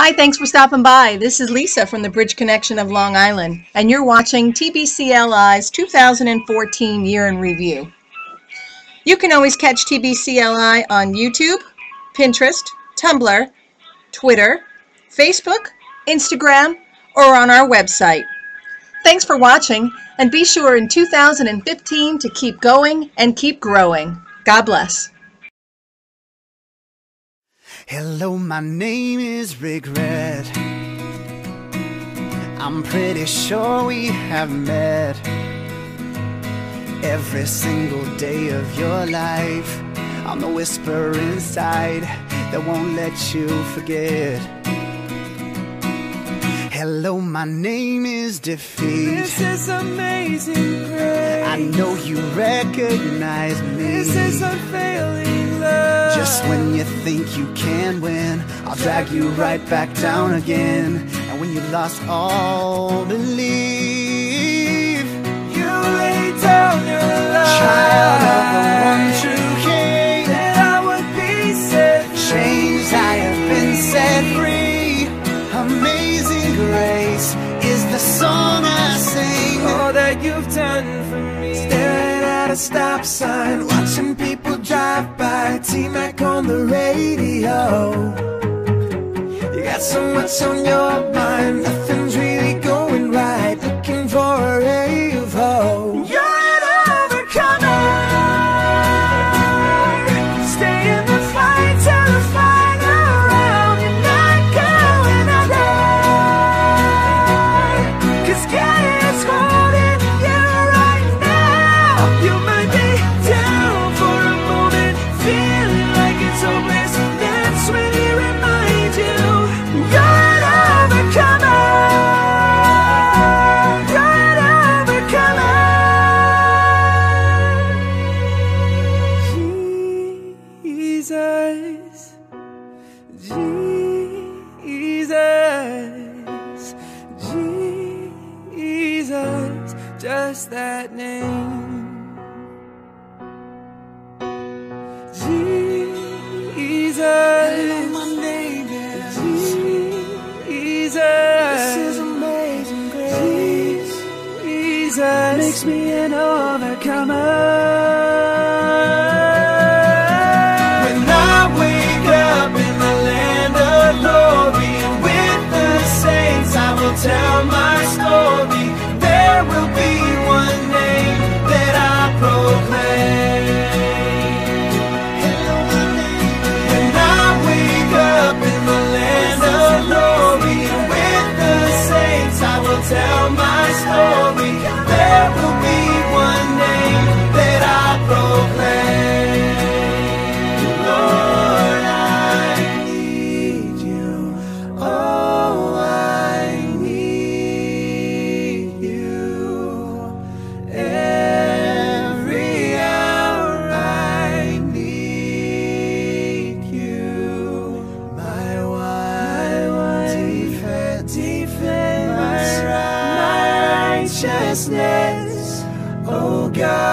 Hi, thanks for stopping by. This is Lisa from the Bridge Connection of Long Island, and you're watching TBCLI's 2014 Year in Review. You can always catch TBCLI on YouTube, Pinterest, Tumblr, Twitter, Facebook, Instagram, or on our website. Thanks for watching, and be sure in 2015 to keep going and keep growing. God bless. Hello, my name is Regret. I'm pretty sure we have met every single day of your life. I'm the whisper inside that won't let you forget. Hello, my name is Defeat. This is amazing grace. I know you recognize me. This is unfailing Just when you think you can win, I'll drag you right back down again. And when you lost all belief, you lay down your life. Child of the one true King, that I would be set free. chains I have been set free. Amazing grace is the song I sing. All that you've done for me. At a stop sign, watching people drive by. T-Mac on the radio. You got so much on your mind, Jesus, Jesus, Jesus, just that name. makes me an overcomer. When I wake up in the land of glory with the saints, I will tell my story. There will be one name that I proclaim. When I wake up in the land of glory with the saints, I will tell my story. defense, my righteousness, O oh God.